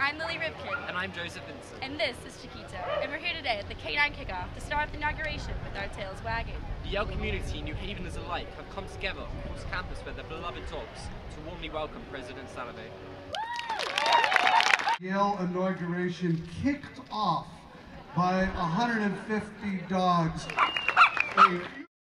I'm Lily Ripkin. And I'm Joseph Vincent. And this is Chiquita. And we're here today at the K9 kickoff to start the inauguration with our tails wagging. The Yale community, New Haveners alike, have come together across campus with their beloved dogs to warmly welcome President Salovey. Yale inauguration kicked off by 150 dogs.